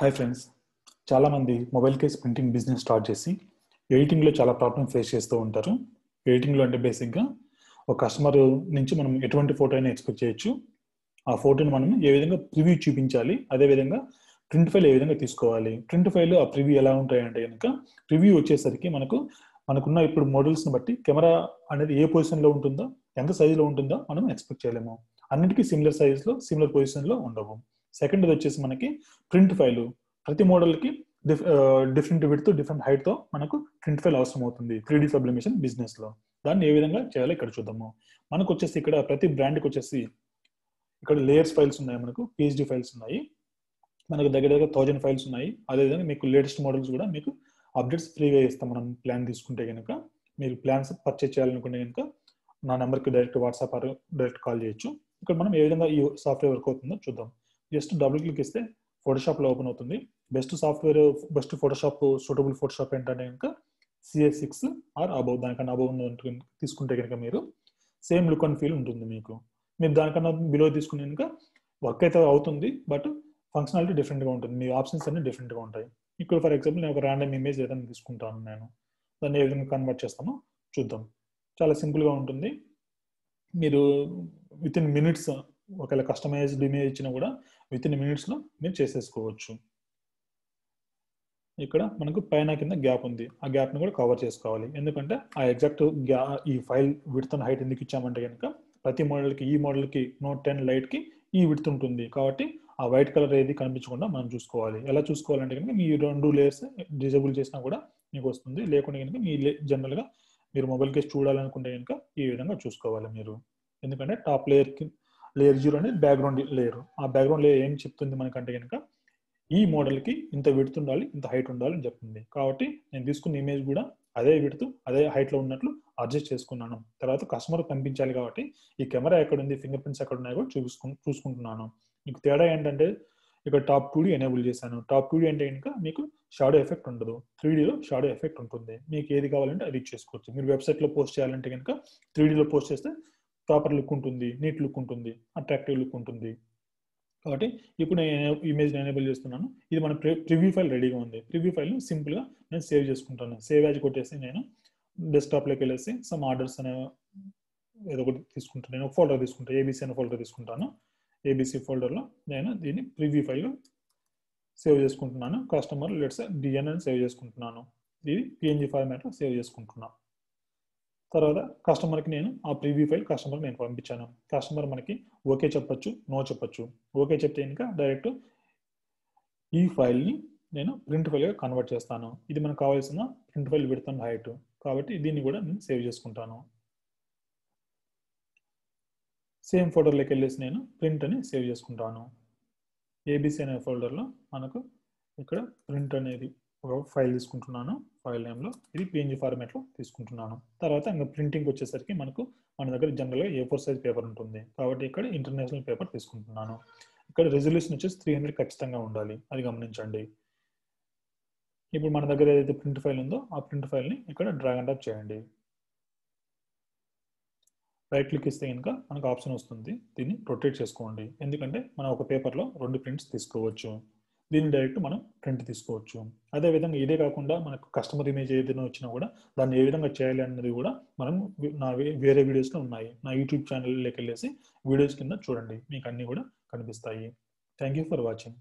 Hi friends చాలామంది mobile case printing business start చేసి ఎడిటింగ్లో చాలా ప్రాబ్లమ్ ఫేస్ చేస్తూ ఉంటారు. ఎడిటింగ్లో అంటే బేసిక్గా ఒక కస్టమర్ నుంచి మనం ఎటువంటి ఫోటో అయినా ఎక్స్పెక్ట్ చేయొచ్చు. ఆ ఫోటోని మనం ఏ విధంగా ప్రివ్యూ చూపించాలి అదేవిధంగా ప్రింట్ ఫైల్ ఏ విధంగా తీసుకోవాలి ప్రింట్ ఫైల్ ఆ ప్రివ్యూ ఎలా ఉంటాయంటే కనుక ప్రివ్యూ వచ్చేసరికి మనకు మనకున్న ఇప్పుడు మోడల్స్ని బట్టి కెమెరా అనేది ఏ పొజిషన్లో ఉంటుందో ఎంత సైజులో ఉంటుందో మనం ఎక్స్పెక్ట్ చేయలేము. అన్నిటికీ సిమిలర్ సైజులో సిమిలర్ పొజిషన్లో ఉండవు. సెకండ్ వచ్చేసి మనకి ప్రింట్ ఫైల్. ప్రతి మోడల్కి డిఫ్ డిఫరెంట్ విడ్త్ డిఫరెంట్ హైట్తో మనకు ప్రింట్ ఫైల్ అవసరం అవుతుంది. త్రీ డి సబ్లిమేషన్ బిజినెస్లో దాన్ని ఏ విధంగా చేయాలో ఇక్కడ చూద్దాము. మనకు వచ్చేసి ఇక్కడ ప్రతి బ్రాండ్కి వచ్చేసి ఇక్కడ లేయర్స్ ఫైల్స్ ఉన్నాయి మనకు పిహెచ్డి ఫైల్స్ ఉన్నాయి. మనకు దగ్గర దగ్గర థౌజండ్ ఫైల్స్ ఉన్నాయి. అదేవిధంగా మీకు లేటెస్ట్ మోడల్స్ కూడా మీకు అప్డేట్స్ ఫ్రీగా ఇస్తాం మనం ప్లాన్ తీసుకుంటే కనుక మీరు ప్లాన్స్ పర్చేజ్ చేయాలనుకుంటే కనుక నా నెంబర్కి డైరెక్ట్ వాట్సాప్ డైరెక్ట్ కాల్ చేయొచ్చు. ఇక్కడ మనం ఏ విధంగా ఈ సాఫ్ట్వేర్ వర్క్ అవుతుందో చూద్దాం. జస్ట్ డబుల్ క్లిక్ ఇస్తే ఫోటోషాప్లో ఓపెన్ అవుతుంది. Best software best Photoshop suitable Photoshop ఏంటంటే కనుక సిఎస్ సిక్స్ ఆర్ అబౌవ్ దానికన్నా అబౌవ్ ఉన్న తీసుకుంటే కనుక మీరు సేమ్ లుక్ అండ్ ఫీల్ ఉంటుంది మీకు. మీరు దానికన్నా బిలో తీసుకునే కనుక వర్క్ అయితే అవుతుంది బట్ ఫంక్షనాలిటీ డిఫరెంట్గా ఉంటుంది. మీ ఆప్షన్స్ అన్ని డిఫరెంట్గా ఉంటాయి. ఇక్కడ ఫర్ ఎగ్జాంపుల్ నేను ఒక ర్యాండమ్ ఇమేజ్ ఏదైనా తీసుకుంటాను నేను. దాన్ని ఏ విధంగా కన్వర్ట్ చేస్తామో చూద్దాం. చాలా సింపుల్గా ఉంటుంది. మీరు విత్ ఇన్ మినిట్స్ ఒకవేళ కస్టమైజ్డ్ ఇమేజ్ ఇచ్చినా కూడా విత్ ఇన్ మినిట్స్లో మీరు చేసేసుకోవచ్చు. ఇక్కడ మనకు పైన కింద గ్యాప్ ఉంది. ఆ గ్యాప్ని కూడా కవర్ చేసుకోవాలి. ఎందుకంటే ఆ ఎగ్జాక్ట్ గ్యా ఈ ఫైల్ విడ్త్ హైట్ ఎందుకు ఇచ్చామంటే కనుక ప్రతి మోడల్కి ఈ మోడల్కి నోట్ టెన్ లైట్కి ఈ విడ్త్ ఉంటుంది. కాబట్టి ఆ వైట్ కలర్ ఏది కనిపించకుండా మనం చూసుకోవాలి. ఎలా చూసుకోవాలంటే కనుక మీ రెండు లేయర్స్ డిజేబుల్ చేసినా కూడా మీకు వస్తుంది. లేకుండా కనుక మీ జనరల్గా మీరు మొబైల్ కేసు చూడాలనుకుంటే కనుక ఈ విధంగా చూసుకోవాలి మీరు. ఎందుకంటే టాప్ లేయర్కి లేయర్ జీరో అనేది బ్యాక్గ్రౌండ్ లేయర్ ఆ బ్యాక్గ్రౌండ్ లేయర్ ఏం చెప్తుంది మనకంటే కనుక ఈ మోడల్కి ఇంత విడుతు ఉండాలి ఇంత హైట్ ఉండాలి అని చెప్తుంది. కాబట్టి నేను తీసుకున్న ఇమేజ్ కూడా అదే విడుతు అదే హైట్లో ఉన్నట్లు అడ్జస్ట్ చేసుకున్నాను. తర్వాత కస్టమర్ పంపించాలి కాబట్టి ఈ కెమెరా ఎక్కడ ఉంది ఫింగర్ ప్రింట్స్ ఎక్కడ ఉన్నాయో కూడా చూసుకు చూసుకుంటున్నాను. మీకు తేడా ఏంటంటే ఇక్కడ టాప్ టూ డీ ఎనేబుల్ చేశాను. టాప్ టూ డీ అంటే కనుక మీకు షాడో ఎఫెక్ట్ ఉండదు. త్రీ డీలో షాడో ఎఫెక్ట్ ఉంటుంది. మీకు ఏది కావాలంటే అది చేసుకోవచ్చు. మీరు వెబ్సైట్లో పోస్ట్ చేయాలంటే కనుక త్రీ డీలో పోస్ట్ చేస్తే ప్రాపర్ లుక్ ఉంటుంది నీట్ లుక్ ఉంటుంది అట్రాక్టివ్ లుక్ ఉంటుంది. కాబట్టి ఇప్పుడు నేను ఇమేజ్ ఎనేబుల్ చేస్తున్నాను. ఇది మన ప్రివ్యూ ఫైల్ రెడీగా ఉంది. ప్రివ్యూ ఫైల్ సింపుల్గా నేను సేవ్ చేసుకుంటాను. సేవ్ యాజ్ కొట్టేసి నేను డెస్క్టాప్లోకి వెళ్ళేసి సమ్ ఆర్డర్స్ అనే ఏదో ఒకటి తీసుకుంటాను. నేను ఫోల్డర్ తీసుకుంటాను. ఏబీసీ అనే ఫోల్డర్ తీసుకుంటాను. ఏబీసీ ఫోల్డర్లో నేను దీన్ని ప్రివ్యూ ఫైల్ సేవ్ చేసుకుంటున్నాను. కస్టమర్ లెట్స్ డిఎన్ అని సేవ్ చేసుకుంటున్నాను. ఇది పిఎన్జీ ఫార్మాట్లో సేవ్ చేసుకుంటున్నాను. తర్వాత కస్టమర్కి నేను ఆ ప్రివ్యూ ఫైల్ కస్టమర్కి నేను పంపించాను. కస్టమర్ మనకి ఓకే చెప్పొచ్చు నో చెప్పొచ్చు. ఓకే చెప్తే ఇంకా డైరెక్ట్ ఈ ఫైల్ని నేను ప్రింట్ ఫైల్గా కన్వర్ట్ చేస్తాను. ఇది మనకు కావాల్సిన ప్రింట్ ఫైల్ పెడతాను హైట్ కాబట్టి దీన్ని కూడా నేను సేవ్ చేసుకుంటాను. సేమ్ ఫోల్డర్లోకి వెళ్ళేసి నేను ప్రింట్ అని సేవ్ చేసుకుంటాను. ఏబీసీ అనే ఫోల్డర్లో మనకు ఇక్కడ ప్రింట్ అనేది ఒక ఫైల్ తీసుకుంటున్నాను ఫైల్ నేమ్లో ఇది పిఎన్జీ ఫార్మాట్లో తీసుకుంటున్నాను. తర్వాత ఇంకా ప్రింటింగ్ వచ్చేసరికి మనకు మన దగ్గర జనరల్గా ఏ ఫోర్ సైజ్ పేపర్ ఉంటుంది. కాబట్టి ఇక్కడ ఇంటర్నేషనల్ పేపర్ తీసుకుంటున్నాను. ఇక్కడ రెజల్యూషన్ వచ్చేసి త్రీ హండ్రెడ్ ఖచ్చితంగా ఉండాలి. అది గమనించండి. ఇప్పుడు మన దగ్గర ఏదైతే ప్రింట్ ఫైల్ ఉందో ఆ ప్రింట్ ఫైల్ని ఇక్కడ డ్రాగ్ అండ్ డ్రాప్ చేయండి. రైట్ క్లిక్ ఇస్తే కనుక మనకు ఆప్షన్ వస్తుంది. దీన్ని రొటేట్ చేసుకోండి. ఎందుకంటే మనం ఒక పేపర్లో రెండు ప్రింట్స్ తీసుకోవచ్చు. దీన్ని డైరెక్ట్ మనం ప్రింట్ తీసుకోవచ్చు. అదేవిధంగా ఇదే కాకుండా మనకు కస్టమర్ ఇమేజ్ ఏదైనా వచ్చినా కూడా దాన్ని ఏ విధంగా చేయాలి అన్నది కూడా మనం నా వేరే వీడియోస్లో ఉన్నాయి. నా యూట్యూబ్ ఛానల్లోకి వెళ్ళేసి వీడియోస్ కింద చూడండి. మీకు అన్నీ కూడా కనిపిస్తాయి. Thank you for watching